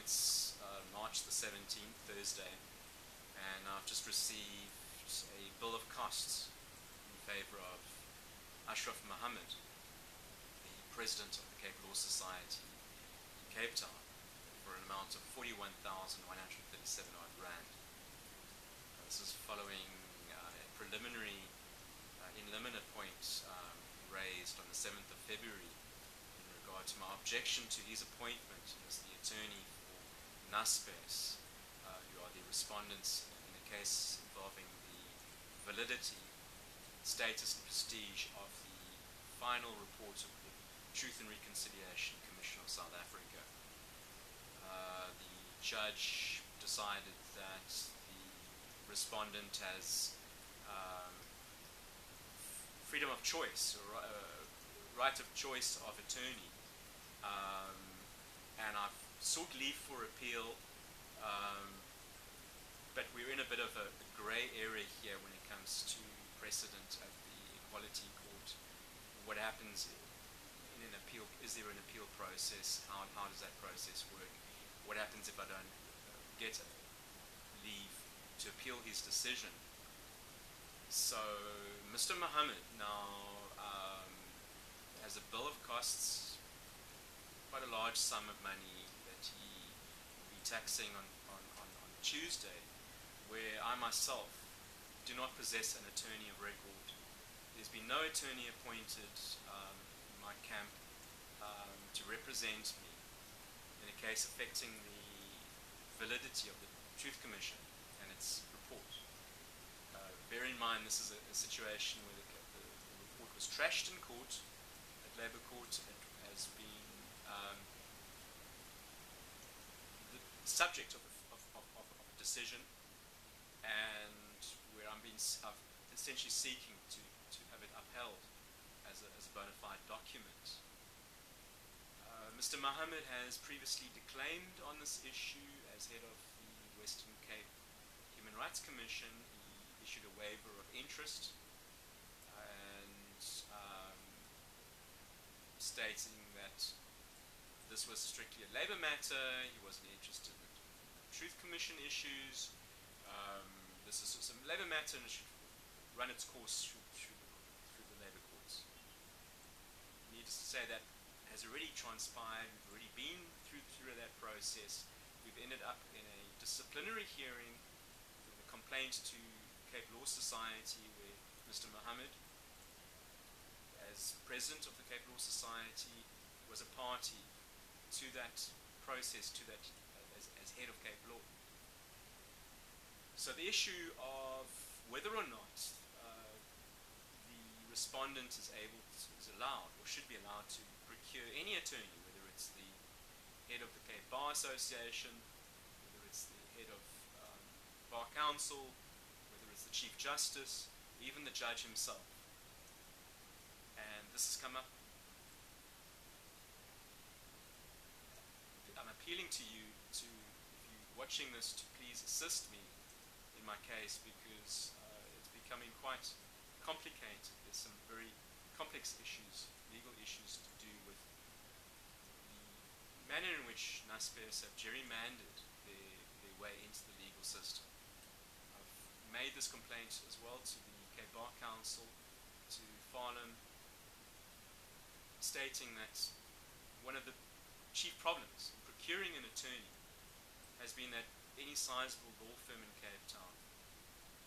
It's uh, March the 17th, Thursday, and I've just received a bill of costs in favour of Ashraf Mahomed, the president of the Cape Law Society in Cape Town, for an amount of 41,137 odd rand. Uh, this is following uh, a preliminary uh, in limine point um, raised on the 7th of February in regard to my objection to his appointment as the attorney NASPERS, uh, are the respondents in a case involving the validity, status and prestige of the final report of the Truth and Reconciliation Commission of South Africa. Uh, the judge decided that the respondent has um, freedom of choice or uh, right of choice of attorney um, and I've sought leave for appeal, um, but we're in a bit of a, a grey area here when it comes to precedent at the Equality Court. What happens in an appeal? Is there an appeal process? How, how does that process work? What happens if I don't get leave to appeal his decision? So, Mr. Mahomed now um, has a bill of costs quite a large sum of money be taxing on, on, on, on Tuesday, where I myself do not possess an attorney of record. There's been no attorney appointed um, in my camp um, to represent me in a case affecting the validity of the Truth Commission and its report. Uh, bear in mind this is a, a situation where the, the, the, report was trashed in court, at Labour Court, it has been um, subject of, of, of, of, a decision and where I'm being essentially seeking to, to have it upheld as a, as a bona fide document. Uh, Mr. Mahomed has previously declaimed on this issue as head of the Western Cape Human Rights Commission. He issued a waiver of interest and um, stating that this was strictly a labour matter. He wasn't interested in Truth Commission issues. Um, this is a labour matter and it should run its course through, through, the, through the labour courts. Needless to say that has already transpired. We've already been through through that process. We've ended up in a disciplinary hearing with a complaint to Cape Law Society where Mr. Mahomed, as president of the Cape Law Society, was a party to that process, to that uh, as, as head of Cape Law. So the issue of whether or not uh, the respondent is able to, is allowed or should be allowed to procure any attorney, whether it's the head of the Cape Bar Association, whether it's the head of um, Bar Council, whether it's the Chief Justice, even the judge himself. And this has come up appealing to you to, if you're watching this, to please assist me in my case because uh, it's becoming quite complicated. There's some very complex issues, legal issues to do with the manner in which NASPERS have gerrymandered their, their way into the legal system. I've made this complaint as well to the UK Bar Council, to Farnham, stating that one of the chief problems procuring an attorney has been that any sizable law firm in Cape Town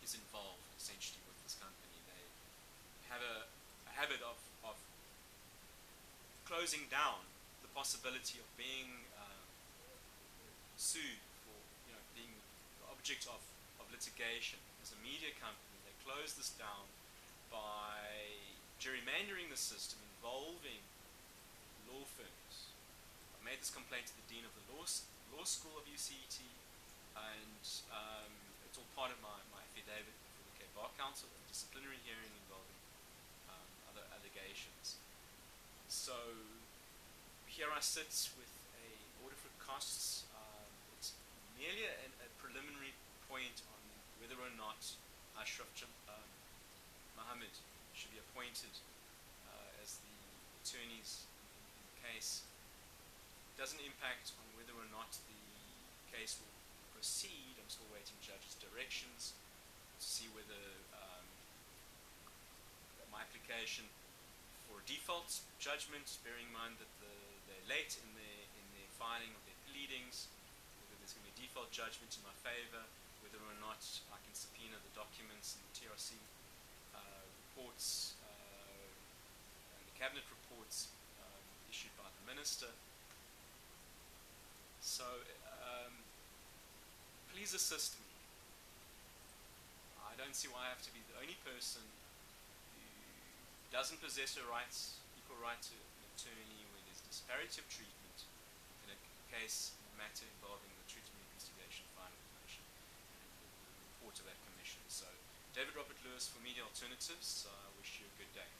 is involved essentially with this company. They have a, a habit of, of closing down the possibility of being uh, sued for you know being the object of, of litigation. As a media company, they close this down by gerrymandering the system involving made this complaint to the Dean of the Law, law School of UCT, and um, it's all part of my, my affidavit for the Cape Bar Council, a disciplinary hearing involving um, other allegations. So here I sit with a order for costs. Um, it's merely a, a, preliminary point on whether or not Ashraf um, Mahomed should be appointed uh, as the attorneys in the case doesn't impact on whether or not the case will proceed. I'm still waiting judge's directions to see whether um, my application for default judgment, bearing in mind that the, they're late in their, in their filing of their pleadings, whether there's going to be a default judgment in my favor, whether or not I can subpoena the documents and the TRC uh, reports uh, and the cabinet reports um, issued by the minister. So um, please assist me. I don't see why I have to be the only person who doesn't possess a right, equal right to an attorney when there's disparity of treatment in a case, a matter involving the Truth investigation Final Commission and the report of that commission. So, David Robert Lewis for Media Alternatives. I wish you a good day.